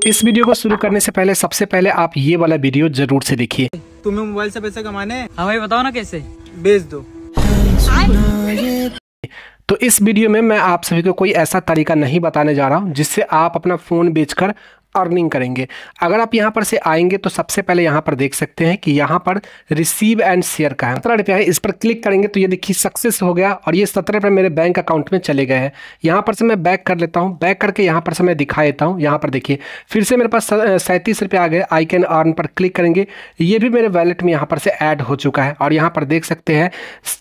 तो इस वीडियो को शुरू करने से पहले सबसे पहले आप ये वाला वीडियो ज़रूर से देखिए। तुम्हें मोबाइल से पैसे कमाने हैं? हाँ भाई बताओ ना कैसे? बेच दो। तो इस वीडियो में मैं आप सभी को कोई ऐसा तरीका नहीं बताने जा रहा हूँ जिससे आप अपना फ़ोन बेचकर अर्निंग करेंगे अगर आप यहाँ पर से आएँगे तो सबसे पहले यहाँ पर देख सकते हैं कि यहाँ पर रिसीव एंड शेयर का है सत्रह रुपया है इस पर क्लिक करेंगे तो ये देखिए सक्सेस हो गया और ये सत्रह रुपये मेरे बैंक अकाउंट में चले गए हैं यहाँ पर से मैं बैक कर लेता हूँ बैक करके यहाँ पर से मैं दिखा देता हूँ यहाँ पर देखिए फिर से मेरे पास सैंतीस रुपये आ गए आई कैन अर्न पर क्लिक करेंगे ये भी मेरे वैलेट में यहाँ पर से ऐड हो चुका है और यहाँ पर देख सकते हैं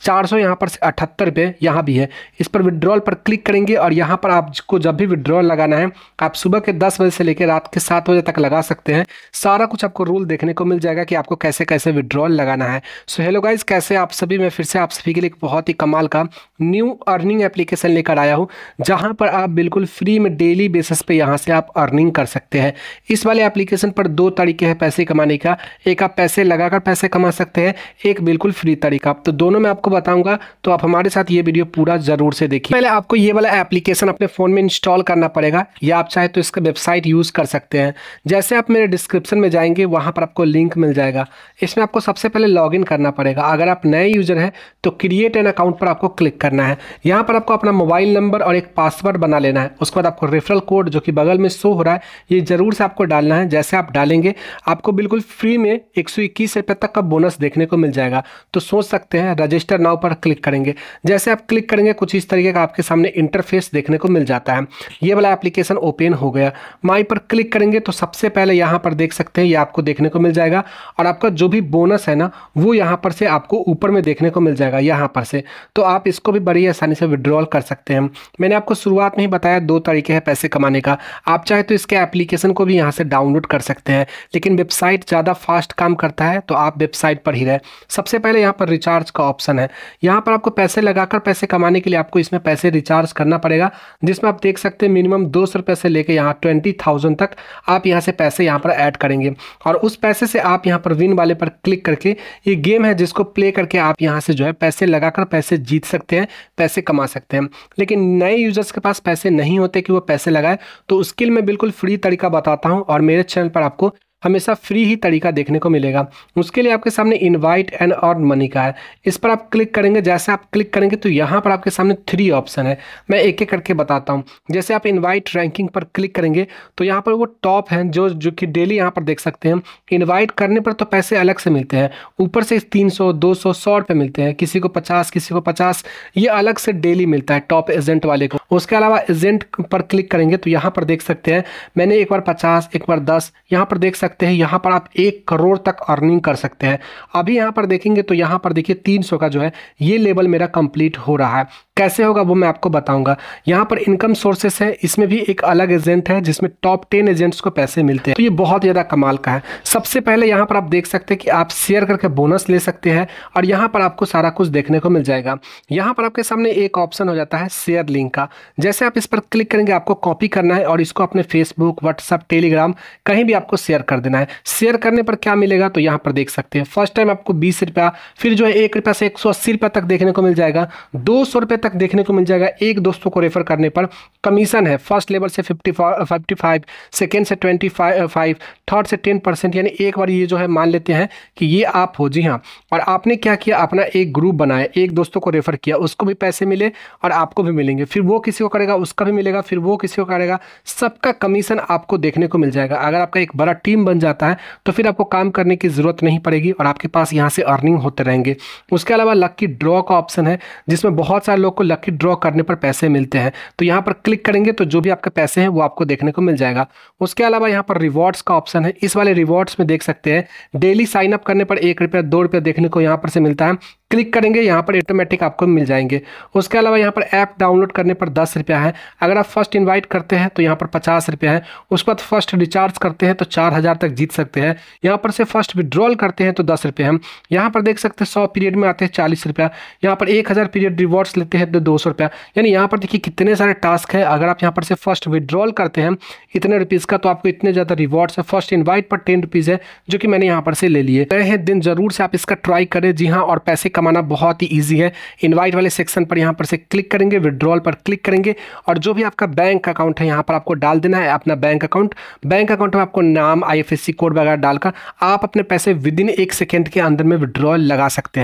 चार सौ यहाँ पर से अठहत्तर रुपये यहाँ भी है इस पर विड्रॉल पर क्लिक करेंगे और यहाँ पर आपको जब भी विड्रॉल लगाना है आप सुबह के दस बजे से लेकर रात के सात बजे तक लगा सकते हैं। सारा कुछ आपको रूल देखने को मिल जाएगा कि आपको कैसे कैसे विड्रॉल लगाना है। सो हेलो गाइज़ कैसे आप सभी, मैं फिर से आप सभी के लिए बहुत ही कमाल का न्यू अर्निंग एप्लीकेशन लेकर आया हूँ, जहाँ पर आप बिल्कुल फ्री में डेली बेसिस पे यहाँ से आप अर्निंग कर सकते हैं। इस वाले एप्लीकेशन पर दो तरीके हैं पैसे कमाने का। एक आप पैसे लगाकर पैसे कमा सकते हैं, एक बिल्कुल फ्री तरीका। तो दोनों मैं आपको बताऊँगा तो आप हमारे साथ ये वीडियो पूरा ज़रूर से देखिए। पहले आपको ये वाला एप्लीकेशन अपने फ़ोन में इंस्टॉल करना पड़ेगा, या आप चाहे तो इसका वेबसाइट यूज़ कर सकते हैं। जैसे आप मेरे डिस्क्रिप्शन में जाएँगे, वहाँ पर आपको लिंक मिल जाएगा। इसमें आपको सबसे पहले लॉगिन करना पड़ेगा। अगर आप नए यूज़र हैं तो क्रिएट एन अकाउंट पर आपको क्लिक करना है। यहाँ पर आपको अपना मोबाइल नंबर और एक पासवर्ड बना लेना है। उसके बाद आपको रेफरल कोड जो कि बगल में शो हो रहा है, ये ज़रूर से आपको डालना है। जैसे आप डालेंगे, आपको बिल्कुल फ्री में एक सौ इक्कीस रुपये तक का बोनस देखने को मिल जाएगा। तो सोच सकते हैं रजिस्टर नाव पर क्लिक करेंगे। जैसे आप क्लिक करेंगे, कुछ इस तरीके का आपके सामने इंटरफेस देखने को मिल जाता है। ये वाला एप्लीकेशन ओपन हो गया। माई पर क्लिक करेंगे तो सबसे पहले यहाँ पर देख सकते हैं, ये आपको देखने को मिल जाएगा। और आपका जो भी बोनस है ना, वो यहाँ पर से आपको ऊपर में देखने को मिल जाएगा, यहाँ पर से। तो आप इसको भी बड़ी आसानी से विड्रॉल कर सकते हैं। मैंने आपको शुरुआत में ही बताया, दो तरीके हैं पैसे कमाने का। आप चाहे तो इसके एप्लीकेशन को भी यहाँ से डाउनलोड कर सकते हैं, लेकिन वेबसाइट ज़्यादा फास्ट काम करता है तो आप वेबसाइट पर ही रहे। सबसे पहले यहाँ पर रिचार्ज का ऑप्शन है। यहाँ पर आपको पैसे लगाकर पैसे कमाने के लिए आपको इसमें पैसे रिचार्ज करना पड़ेगा, जिसमें आप देख सकते हैं मिनिमम दो सौ रुपये से लेकर यहाँ ट्वेंटी थाउज़ेंड तक आप यहाँ से पैसे यहाँ पर ऐड करेंगे। और उस पैसे से आप यहाँ पर विन वाले पर क्लिक करके ये गेम है जिसको प्ले करके आप यहाँ से जो है पैसे लगाकर पैसे जीत सकते हैं, पैसे कमा सकते हैं। लेकिन नए यूज़र्स के पास पैसे नहीं होते कि वो पैसे लगाए तो उसके लिए मैं बिल्कुल फ्री तरीका बताता हूँ और मेरे चैनल पर आपको हमेशा फ्री ही तरीका देखने को मिलेगा। उसके लिए आपके सामने इनवाइट एंड अर्न मनी का है। इस पर आप क्लिक करेंगे, जैसे आप क्लिक करेंगे तो यहाँ पर आपके सामने थ्री ऑप्शन है। मैं एक एक करके बताता हूँ। जैसे आप इनवाइट रैंकिंग पर क्लिक करेंगे तो यहाँ पर वो टॉप हैं जो जो कि डेली यहाँ पर देख सकते हैं इन्वाइट करने पर तो पैसे अलग से मिलते हैं। ऊपर से तीन सौ, दो सौ सौ रुपये मिलते हैं। किसी को पचास, किसी को पचास, ये अलग से डेली मिलता है टॉप एजेंट वाले को। उसके अलावा एजेंट पर क्लिक करेंगे तो यहाँ पर देख सकते हैं, मैंने एक बार पचास, एक बार दस, यहाँ पर देख हैं, यहाँ पर आप एक करोड़ तक अर्निंग कर सकते हैं। अभी यहाँ पर देखेंगे तो यहाँ पर देखिए तीन सौ का जो है, ये लेवल मेरा कंप्लीट हो रहा है। कैसे होगा वो मैं आपको बताऊँगा। यहाँ पर इनकम सोर्सेस है, इसमें भी एक अलग एजेंट है, जिसमें टॉप टेन एजेंट्स को पैसे मिलते हैं। तो ये बहुत ज़्यादा कमाल का है। सबसे पहले यहाँ पर आप देख सकते हैं कि आप शेयर करके बोनस ले सकते हैं और यहाँ पर आपको सारा कुछ देखने को मिल जाएगा। यहाँ पर आपके सामने एक ऑप्शन हो जाता है शेयर लिंक का। जैसे आप इस पर क्लिक करेंगे, आपको कॉपी करना है और इसको अपने फेसबुक व्हाट्सअप टेलीग्राम कहीं भी आपको शेयर कर देना है। शेयर करने पर क्या मिलेगा? तो यहाँ पर देख सकते हैं। फ़र्स्ट टाइम आपको बीस रुपया, फिर जो है एक रुपया से एक सौ अस्सी रुपया तक देखने को मिल जाएगा। दो सौ रुपये तक देखने को मिल जाएगा एक दोस्तों को रेफर करने पर। कमीशन है। फ़र्स्ट लेवल से फिफ्टी फिफ्टी फाइव सेकेंड से ट्वेंटी फाइव थर्ड से टेन परसेंट यानी एक बार ये जो है मान लेते हैं कि ये आप हो। जी हाँ। और आपने क्या किया? अपना एक ग्रुप बनाया, एक दोस्तों को रेफर किया। उसको भी पैसे मिले और आपको भी मिलेंगे। फिर वो किसी को करेगा, उसका भी मिलेगा, फिर वो किसी को करेगा। सबका कमीशन आपको देखने को मिल जाएगा। अगर आपका एक बड़ा टीम बन जाता है तो फिर आपको काम करने की ज़रूरत नहीं पड़ेगी और आपके पास यहाँ से अर्निंग होते रहेंगे। उसके अलावा लक्की ड्रॉ का ऑप्शन है, जिसमें बहुत सारे लोग को लक्की ड्रॉ करने पर पैसे मिलते हैं। तो यहाँ पर क्लिक करेंगे तो जो भी आपके पैसे हैं वो आपको देखने को मिल जाएगा। उसके अलावा यहाँ पर रिवॉर्ड्स का ऑप्शन है, इस वाले रिवॉर्ड्स में देख सकते हैं डेली साइन अप करने पर एक रुपया, दो रुपया देखने को यहाँ पर से मिलता है। क्लिक करेंगे, यहाँ पर ऑटोमेटिक आपको मिल जाएँगे। उसके अलावा यहाँ पर ऐप डाउनलोड करने पर दस रुपया है। अगर आप फ़र्स्ट इन्वाइट करते हैं तो यहाँ पर पचास रुपया है। उसके बाद फ़र्स्ट रिचार्ज करते हैं तो चार हज़ार तक जीत सकते हैं। यहाँ पर से फ़र्स्ट विड्रॉल करते हैं तो दस रुपये हम। यहाँ पर देख सकते हैं, सौ पीरियड में आते हैं चालीस रुपया। यहाँ पर एक हज़ार पीरियड रिवॉर्ड्स लेते हैं तो दो सौ रुपया। यानी यहाँ पर देखिए कितने सारे टास्क है। अगर आप यहाँ पर से फ़र्स्ट विड्रॉल करते हैं, इतने रुपीज़ का तो आपको इतने ज़्यादा रिवॉर्ड्स है। फ़र्स्ट इन्वाइट पर टेन रुपीज़ है, जो कि मैंने यहाँ पर से ले लिए। गए हैं, दिन ज़रूर से आप इसका ट्राई करें। जी हाँ और पैसे कमाना बहुत ही ईजी है। इन्वाइट वाले सेक्शन पर यहाँ पर से क्लिक करेंगे विड्रॉल पर क्लिक करेंगे। और जो भी आपका बैंक अकाउंट है, यहाँ पर आपको डाल देना है अपना बैंक अकाउंट बैंक अकाउंट में आपको नाम आई कोड वगैरह डालकर आप अपने पैसे विद इन एक सेकेंड के अंदर में विड्रॉल लगा सकते हैं।